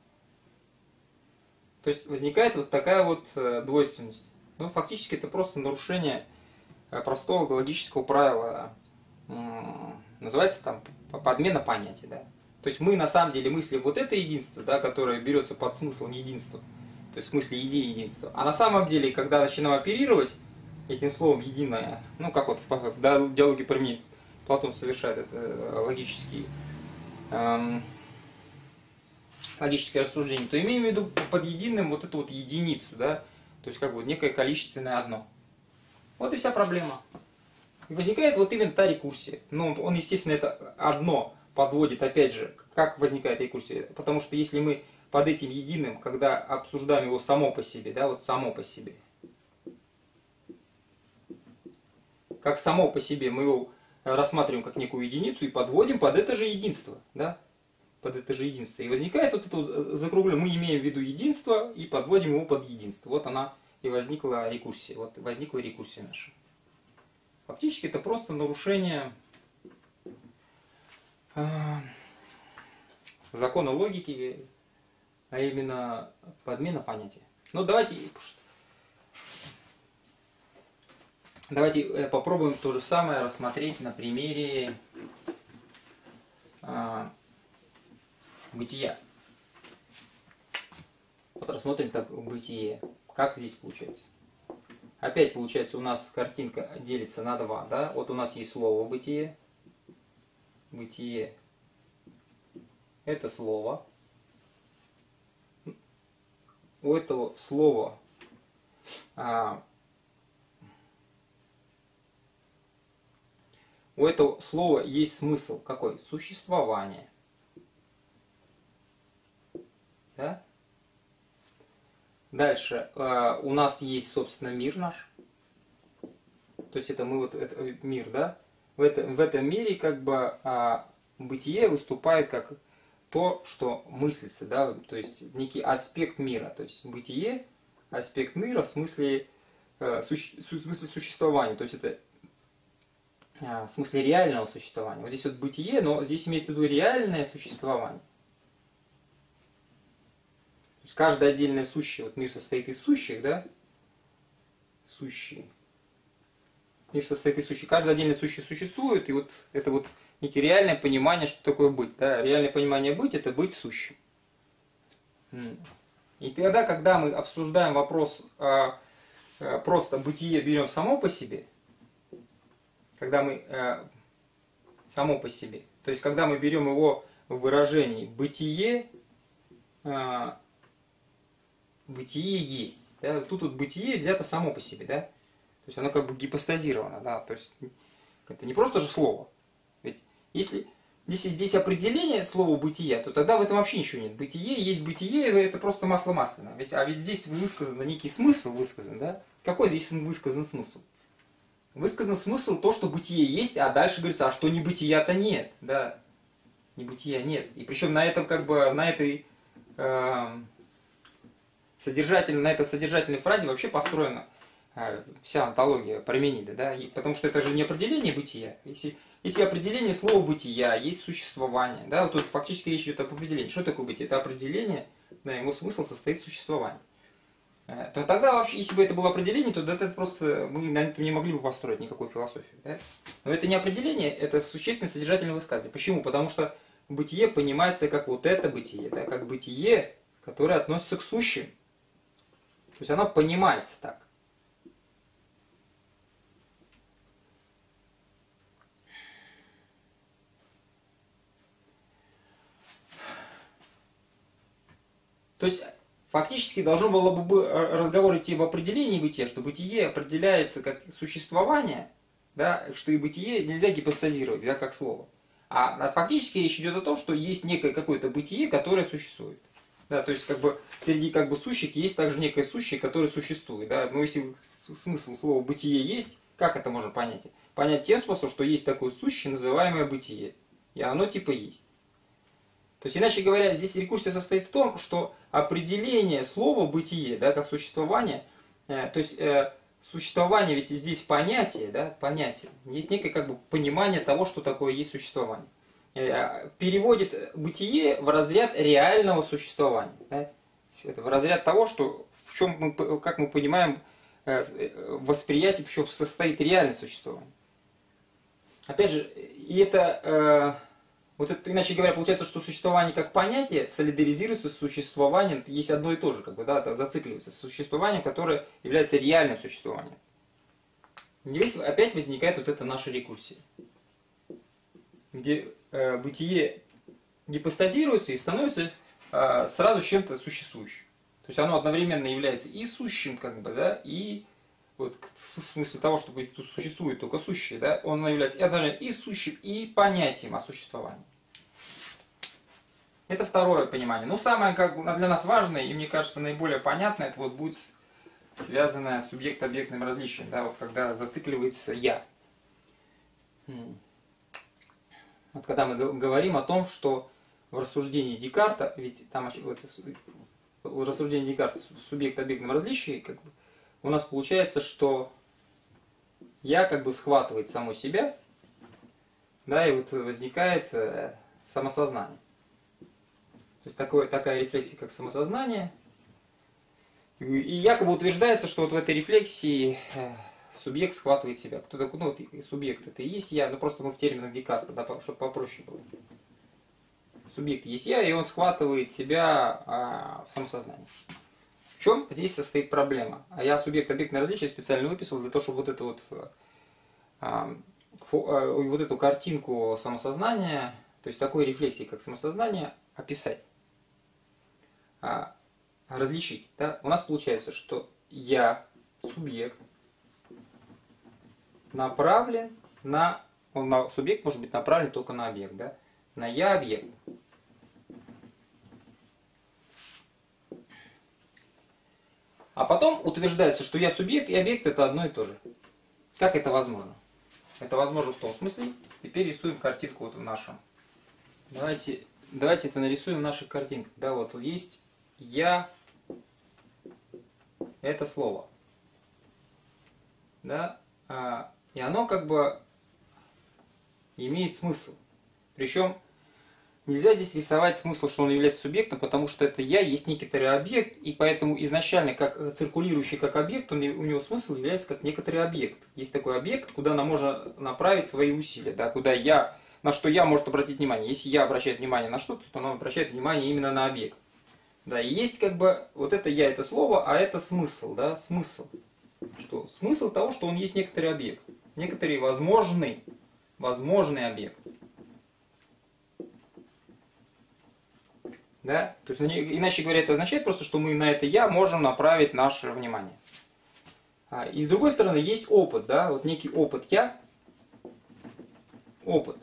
То есть возникает вот такая вот э, двойственность. Ну, фактически это просто нарушение э, простого логического правила. Называется там подмена понятия, да. То есть мы на самом деле мыслим вот это единство, да, которое берется под смыслом единства, то есть в смысле идеи единства. А на самом деле, когда начинаем оперировать этим словом единое, ну как вот в, в диалоге мир Платон совершает это э, логический, эм, логическое рассуждение, то имеем в виду под единым вот эту вот единицу, да, то есть как бы некое количественное одно. Вот и вся проблема. И возникает вот именно та рекурсия. Ну, он, естественно, это одно подводит, опять же, как возникает рекурсия. Потому что если мы под этим единым, когда обсуждаем его само по себе, да, вот само по себе, как само по себе, мы его рассматриваем как некую единицу и подводим под это же единство, да, под это же единство. И возникает вот это вот э, закругление, мы имеем в виду единство и подводим его под единство. Вот она и возникла рекурсия, вот возникла рекурсия наша. Фактически это просто нарушение э, закона логики, а именно подмена понятия. Ну давайте Давайте э, попробуем то же самое рассмотреть на примере а, бытия. Вот рассмотрим так бытие. Как здесь получается? Опять получается у нас картинка делится на два. Да? Вот у нас есть слово бытие. Бытие. Это слово. У этого слова а, У этого слова есть смысл какой? Существование. Да? Дальше э, у нас есть, собственно, мир наш. То есть это мы вот это мир, да? В, это, в этом мире как бы э, бытие выступает как то, что мыслится, да, то есть некий аспект мира, то есть бытие, аспект мира в смысле, э, суще, в смысле существования, то есть это а, в смысле реального существования. Вот здесь вот бытие, но здесь имеется в виду реальное существование. Каждое отдельное сущее, вот мир состоит из сущих, да? Сущие. Мир состоит из сущих. Каждое отдельное сущее существует, и вот это вот некое реальное понимание, что такое быть. Да? Реальное понимание быть – это быть сущим. И тогда, когда мы обсуждаем вопрос а, а, просто бытие берем само по себе, когда мы а, само по себе, то есть когда мы берем его в выражении бытие, а, бытие есть. Да? Тут вот бытие взято само по себе, да? То есть оно как бы гипостазировано, да? То есть это не просто же слово. Ведь если если здесь определение слова бытия, то тогда в этом вообще ничего нет. Бытие есть бытие, это просто масло масляное. Ведь, а ведь здесь высказан некий смысл высказан, да? Какой здесь высказан смысл? Высказан смысл то, что бытие есть, а дальше говорится, а что не бытия-то нет, да? Не бытия нет. И причем на этом как бы, на этой э, содержательной, на этой содержательной фразе вообще построена э, вся антология Парменида, да? И, потому что это же не определение бытия. Если если определение слова бытия, есть существование, да, вот тут фактически речь идет об определении. Что такое бытие? Это определение, да, его смысл состоит в существовании. Э, то тогда вообще, если бы это было определение, то это просто мы на этом не могли бы построить никакую философию. Да? Но это не определение, это существенное содержательное высказывание. Почему? Потому что бытие понимается как вот это бытие, да, как бытие, которое относится к сущим. То есть оно понимается так. То есть фактически должно было бы э, разговор идти об определении бытия, что бытие определяется как существование, да, что и бытие нельзя гипостазировать, да, как слово. А фактически речь идет о том, что есть некое какое-то бытие, которое существует. Да, то есть как бы среди как бы сущих есть также некое сущее, которое существует. Да? Но если смысл слова бытие есть, как это можно понять? Понять тем способом, что есть такое сущее, называемое бытие. И оно типа есть. То есть, иначе говоря, здесь рекурсия состоит в том, что определение слова «бытие», да, как существование, э, то есть э, существование, ведь здесь понятие, да, понятие, есть некое как бы понимание того, что такое есть существование. Э, переводит бытие в разряд реального существования. Да? Это в разряд того, что в чем мы, как мы понимаем, э, восприятие, в чем состоит реальное существование. Опять же, и это э, вот это, иначе говоря, получается, что существование как понятие солидаризируется с существованием, есть одно и то же, как бы, да, зацикливается, с существованием, которое является реальным существованием. Здесь опять возникает вот эта наша рекурсия, где э, бытие гипостазируется и становится э, сразу чем-то существующим. То есть оно одновременно является и сущим, как бы, да, и вот в смысле того, что тут существует только сущее, да, он является одновременно и сущим, и понятием о существовании. Это второе понимание. Ну, самое как для нас важное, и мне кажется, наиболее понятное, это вот будет связанное с субъект-объектным различием, да, вот когда зацикливается «я». Вот когда мы говорим о том, что в рассуждении Декарта, ведь там в рассуждении Декарта субъект-объектном различии, как бы, у нас получается, что я как бы схватывает само себя, да, и вот возникает э, самосознание. То есть такое, такая рефлексия, как самосознание. И якобы утверждается, что вот в этой рефлексии э, субъект схватывает себя. Кто такой? Ну, вот субъект это и есть я, но просто мы в терминах Декарта, да, чтобы попроще было. Субъект есть я, и он схватывает себя а, в самосознании. В чем здесь состоит проблема? А я субъект-объектное различие специально выписал для того, чтобы вот эту вот, а, фо, а, вот эту картинку самосознания, то есть такой рефлексии, как самосознание, описать, а, различить. Да? У нас получается, что я, субъект, направлен на... Он на субъект может быть направлен только на объект, да? На я объект. А потом утверждается, что я субъект и объект это одно и то же. Как это возможно? Это возможно в том смысле. Теперь рисуем картинку вот в нашем. Давайте, давайте это нарисуем в наших картинках. Да, вот есть я, это слово. Да, а, и оно как бы имеет смысл. Причем Нельзя здесь рисовать смысл, что он является субъектом, потому что это я есть некоторый объект, и поэтому изначально, как циркулирующий как объект, он, у него смысл является как некоторый объект. Есть такой объект, куда нам можно направить свои усилия, да, куда я, на что я может обратить внимание. Если я обращаю внимание на что-то, то оно обращает внимание именно на объект. Да, и есть как бы вот это я, это слово, а это смысл, да, смысл. Что? Смысл того, что он есть некоторый объект, некоторый возможный, возможный объект. Да? То есть, иначе говоря, это означает просто, что мы на это «я» можем направить наше внимание. А, и с другой стороны, есть опыт, да, вот некий опыт «я», опыт.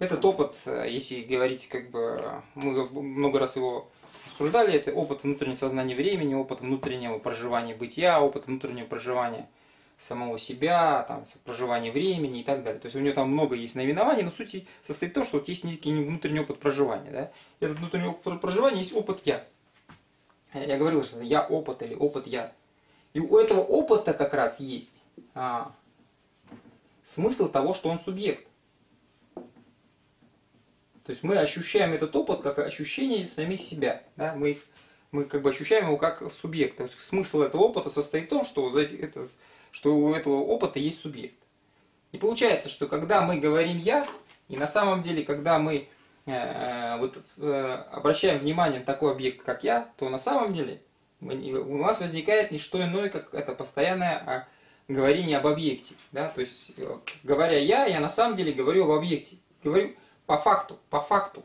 Этот опыт, э, если говорить, как бы, мы много раз его обсуждали, это опыт внутреннего сознания времени, опыт внутреннего проживания бытия, опыт внутреннего проживания самого себя, там, проживания времени и так далее. То есть у него там много есть наименований, но суть состоит в том, что вот есть некий внутренний опыт проживания. Да? Этот внутренний опыт проживания есть опыт я. Я говорил, что я опыт или опыт я. И у этого опыта как раз есть а, смысл того, что он субъект. То есть мы ощущаем этот опыт как ощущение самих себя. Да? Мы, мы как бы ощущаем его как субъект. То есть смысл этого опыта состоит в том, что это что у этого опыта есть субъект. И получается, что когда мы говорим «я», и на самом деле, когда мы э, э вот, э, обращаем внимание на такой объект, как «я», то на самом деле мы, у нас возникает не что иное, как это постоянное а, говорение об объекте. Да? То есть, э, говоря «я», я на самом деле говорю об объекте. Говорю по факту, по факту.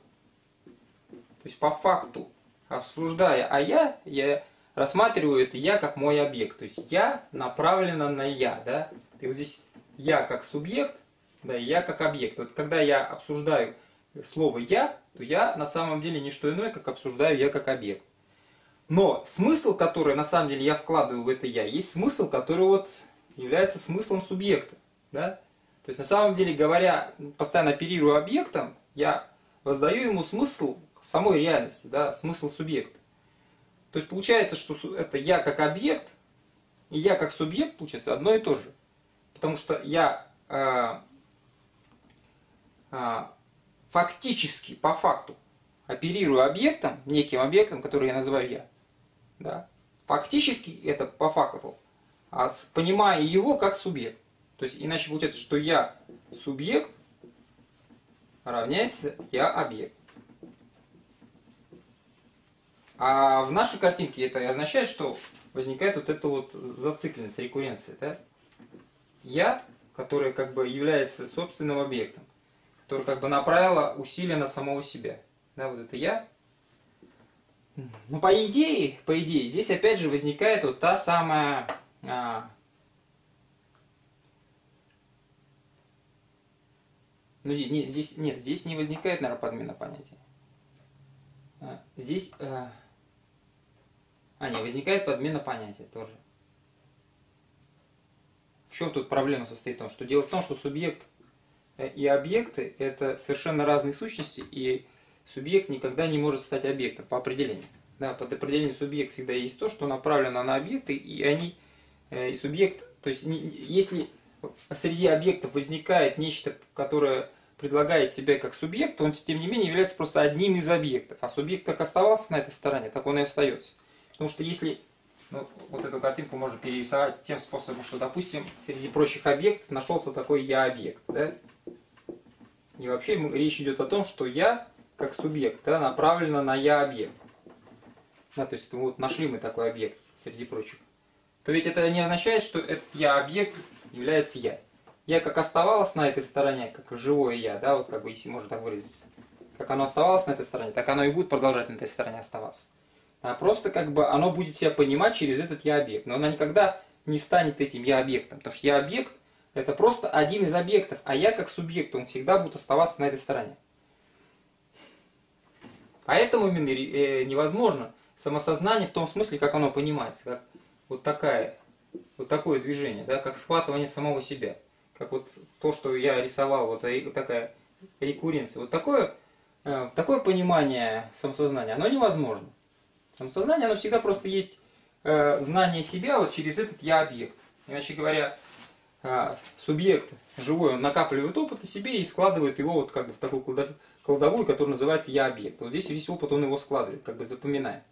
То есть, по факту, обсуждая «а я», я рассматриваю это я как мой объект. То есть я направлена на я, да. И вот здесь я как субъект, да, и я как объект. Вот когда я обсуждаю слово я, то я на самом деле не что иное, как обсуждаю я как объект. Но смысл, который на самом деле я вкладываю в это я, есть смысл, который вот является смыслом субъекта. Да? То есть на самом деле, говоря, постоянно оперирую объектом, я воздаю ему смысл самой реальности, да, смысл субъекта. То есть получается, что это я как объект и я как субъект, получается, одно и то же. Потому что я э, э, фактически, по факту, оперирую объектом, неким объектом, который я называю я. Да? Фактически это по факту, а понимаю его как субъект. То есть иначе получается, что я субъект равняется я объект. А в нашей картинке это означает, что возникает вот эта вот зацикленность, рекурренция. Да? Я, которая как бы является собственным объектом, который как бы направила усилия на самого себя. Да, вот это я. Ну, по идее, по идее, здесь опять же возникает вот та самая а, Ну, здесь, нет, здесь не возникает, наверное, подмена понятия. А, здесь... А, а, не, возникает подмена понятия тоже. В чем тут проблема состоит в том, что дело в том, что субъект э, и объекты – это совершенно разные сущности, и субъект никогда не может стать объектом по определению. Да, под определением субъект всегда есть то, что направлено на объекты, и они, э, и субъект, то есть если среди объектов возникает нечто, которое предлагает себя как субъект, он, тем не менее, является просто одним из объектов. А субъект как оставался на этой стороне, так он и остается. Потому что если ну, вот эту картинку можно перерисовать тем способом, что, допустим, среди прочих объектов нашелся такой я-объект. Да? И вообще речь идет о том, что я, как субъект, да, направлена на я-объект. Да, то есть вот нашли мы такой объект среди прочих. То ведь это не означает, что этот я-объект является я. Я как оставалось на этой стороне, как живое я, да, вот как бы, если можно так выразиться, как оно оставалось на этой стороне, так оно и будет продолжать на этой стороне оставаться а просто как бы оно будет себя понимать через этот я-объект. Но оно никогда не станет этим я-объектом, потому что я-объект это просто один из объектов, а я как субъект, он всегда будет оставаться на этой стороне. Поэтому именно э, невозможно самосознание в том смысле, как оно понимается, как вот такая, вот такое движение, да, как схватывание самого себя, как вот то, что я рисовал, вот такая рекурренция, вот такое, э, такое понимание самосознания, оно невозможно. Самосознание, оно всегда просто есть э, знание себя вот через этот я-объект. Иначе говоря, э, субъект живой, он накапливает опыт о себе и складывает его вот как бы в такую кладовую, которая называется я-объект. Вот здесь весь опыт он его складывает, как бы запоминая.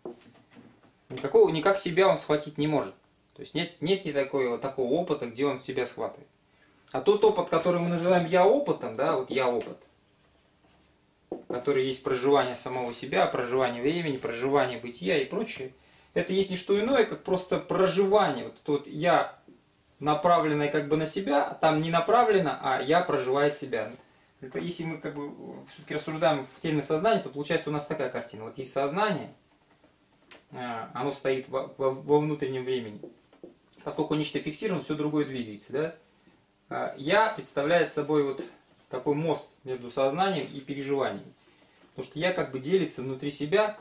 Никакого, никак себя он схватить не может. То есть нет, нет ни такого, такого опыта, где он себя схватывает. А тот опыт, который мы называем я опытом, да, вот я опыт, который есть проживание самого себя, проживание времени, проживание бытия и прочее, это есть не что иное, как просто проживание. Вот это вот я направленное как бы на себя, а там не направлено, а я проживает себя. Это если мы как бы все-таки рассуждаем в теме сознания, то получается у нас такая картина. Вот есть сознание, а, оно стоит во, во, во внутреннем времени. Поскольку нечто фиксировано, все другое двигается. Да? А, я представляет собой вот такой мост между сознанием и переживанием. Потому что я как бы делится внутри себя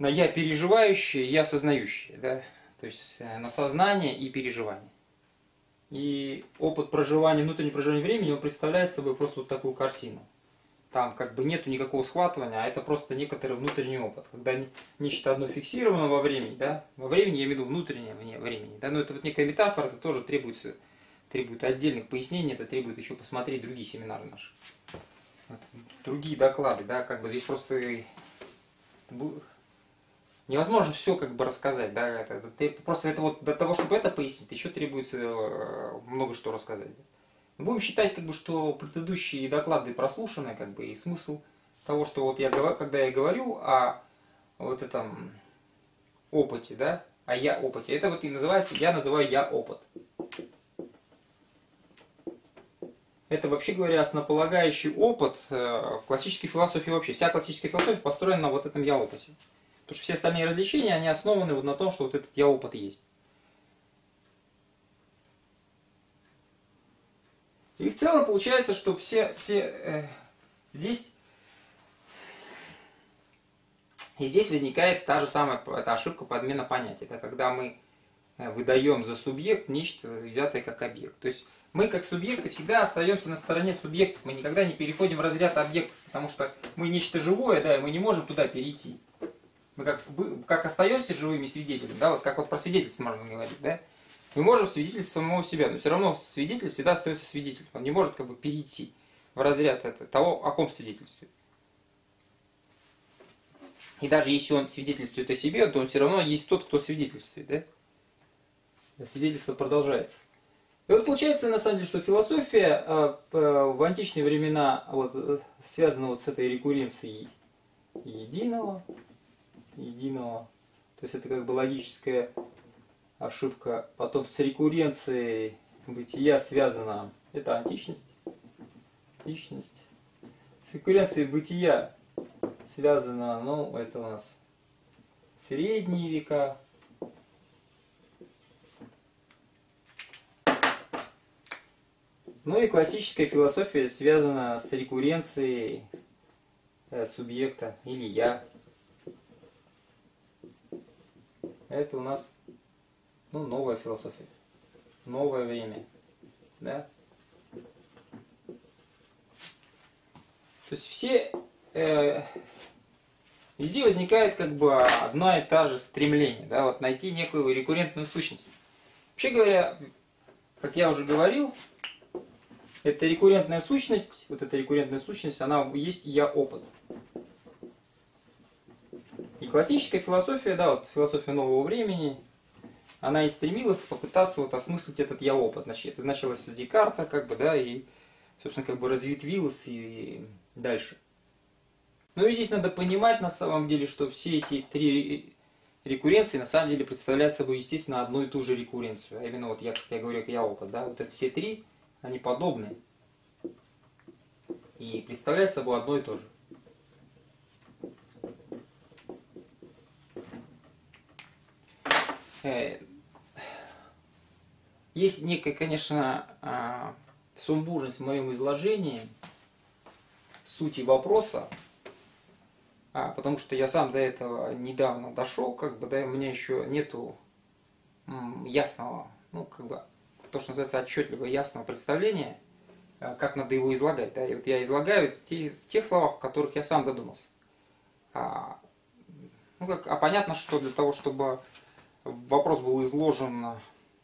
на я переживающее, я осознающее. Да? То есть э, на сознание и переживание. И опыт проживания, внутреннего проживания времени, он представляет собой просто вот такую картину. Там как бы нету никакого схватывания, а это просто некоторый внутренний опыт. Когда нечто одно фиксировано во времени, да, во времени я имею в виду внутреннее вне времени, да, но это вот некая метафора, это тоже требуется, требует отдельных пояснений, это требует еще посмотреть другие семинары наши. Другие доклады, да, как бы здесь просто невозможно все как бы рассказать, да, это, это, просто это вот для того, чтобы это пояснить, еще требуется э, много что рассказать. Будем считать, как бы, что предыдущие доклады прослушаны, как бы, и смысл того, что вот я когда я говорю о вот этом опыте, да, а я опыте, это вот и называется, я называю я опыт. Это, вообще говоря, основополагающий опыт э, классической философии вообще. Вся классическая философия построена на вот этом я опыте. Потому что все остальные развлечения, они основаны вот на том, что вот этот я опыт есть. И в целом получается, что все, все э, здесь и здесь возникает та же самая эта ошибка подмена понятия. Это когда мы э, выдаем за субъект нечто, взятое как объект. То есть мы как субъекты всегда остаемся на стороне субъектов. Мы никогда не переходим в разряд объектов, потому что мы нечто живое, да, и мы не можем туда перейти мы как, как остаемся живыми свидетелями, да, вот как вот про свидетельство можно говорить, да, мы можем свидетельствовать самого себя, но все равно свидетель всегда остается свидетелем. Он не может как бы перейти в разряд это, того, о ком свидетельствует. И даже если он свидетельствует о себе, то он все равно есть тот, кто свидетельствует, да? Свидетельство продолжается. И вот получается, на самом деле, что философия а, в античные времена вот, связана вот с этой рекуренцией единого, единого. То есть это как бы логическая ошибка. Потом с рекуренцией бытия связана, это античность. Античность. С рекуренцией бытия связано, ну, это у нас средние века. Ну и классическая философия связана с рекуренцией э, субъекта или я. Это у нас ну, новая философия, новое время. Да? То есть все э, везде возникает как бы одна и та же стремление, да, вот найти некую рекуррентную сущность. Вообще говоря, как я уже говорил, эта рекуррентная сущность, вот эта рекуррентная сущность, она есть я опыт. И классическая философия, да, вот философия нового времени, она и стремилась попытаться вот осмыслить этот я опыт. Значит, это началось с Декарта, как бы, да, и, собственно, как бы разветвилось и дальше. Ну и здесь надо понимать на самом деле, что все эти три рекурренции на самом деле представляют собой, естественно, одну и ту же рекурренцию. А именно, вот я, как я говорю, я опыт, да, вот это все три, они подобны. И представляют собой одно и то же. Э, есть некая, конечно, а, сумбурность в моем изложении сути вопроса, а, потому что я сам до этого недавно дошел, как бы, да, у меня еще нету ясного, ну, как бы, то, что называется, отчетливого, ясного представления, а, как надо его излагать. Да? И вот я излагаю в тех словах, в которых я сам додумался. А, ну, как, а понятно, что для того, чтобы вопрос был изложен,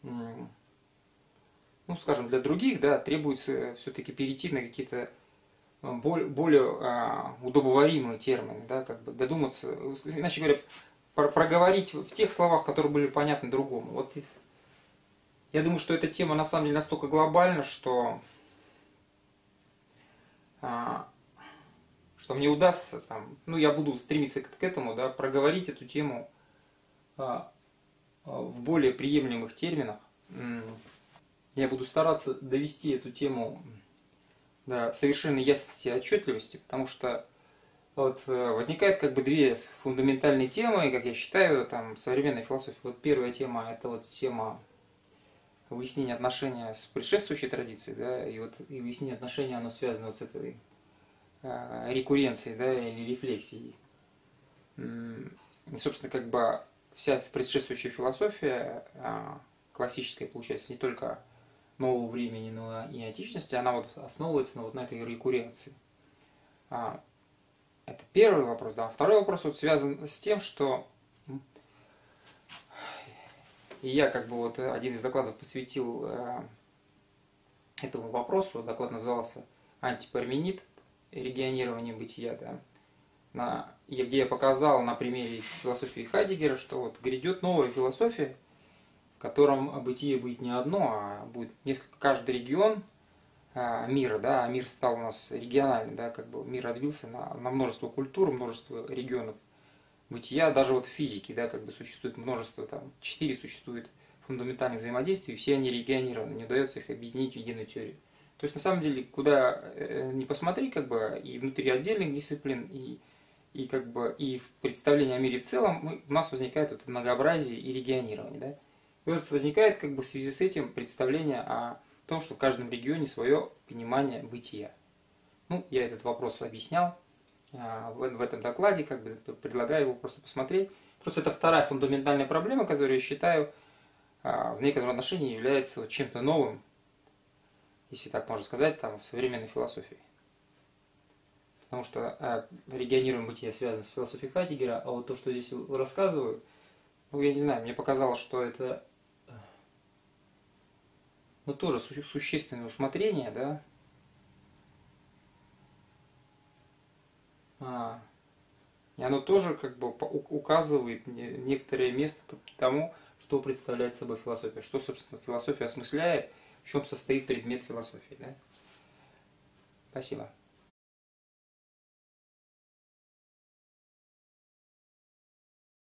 ну, скажем, для других, да, требуется все-таки перейти на какие-то более, более а, удобоваримые термины, да, как бы додуматься, иначе говоря, проговорить в тех словах, которые были понятны другому. Вот я думаю, что эта тема на самом деле настолько глобальна, что а, что мне удастся, там, ну, я буду стремиться к, этому, да, проговорить эту тему а, а, в более приемлемых терминах. Я буду стараться довести эту тему до совершенной ясности и отчетливости, потому что вот э, возникает как бы две фундаментальные темы, как я считаю, там, современной философии. Вот первая тема – это вот тема выяснения отношения с предшествующей традицией, да, и вот и выяснение отношения, оно связано вот с этой э, рекурренцией, да, или рефлексией. И, собственно, как бы вся предшествующая философия, э, классическая, получается, не только нового времени, но и античности, она вот основывается на вот на этой рекурренции. А, это первый вопрос, да. Второй вопрос вот связан с тем, что и я как бы вот один из докладов посвятил э, этому вопросу. Доклад назывался «Антипарменид. Регионирование бытия». Да? На, где я показал на примере философии Хайдегера, что вот грядет новая философия, в котором бытие будет не одно, а будет несколько, каждый регион а, мира, да, а мир стал у нас региональный, да, как бы мир разбился на, на множество культур, множество регионов бытия, даже вот в физике, да, как бы существует множество, там, четыре существует фундаментальных взаимодействий, все они регионированы, не удается их объединить в единую теорию. То есть, на самом деле, куда э, не посмотри, как бы, и внутри отдельных дисциплин, и, и как бы, и в представлении о мире в целом, мы, у нас возникает вот многообразие и регионирование, да. И вот возникает, как бы, в связи с этим представление о том, что в каждом регионе свое понимание бытия. Ну, я этот вопрос объяснял в, в этом докладе, как бы предлагаю его просто посмотреть. Просто это вторая фундаментальная проблема, которую я считаю а, в некотором отношении является чем-то новым, если так можно сказать, там, в современной философии. Потому что а, регионируемое бытие связано с философией Хайдегера, а вот то, что здесь рассказываю, ну, я не знаю, мне показалось, что это ну, тоже су существенное усмотрение, да. А, и оно тоже как бы указывает некоторое место тому, что представляет собой философия, что, собственно, философия осмысляет, в чем состоит предмет философии. Да? Спасибо.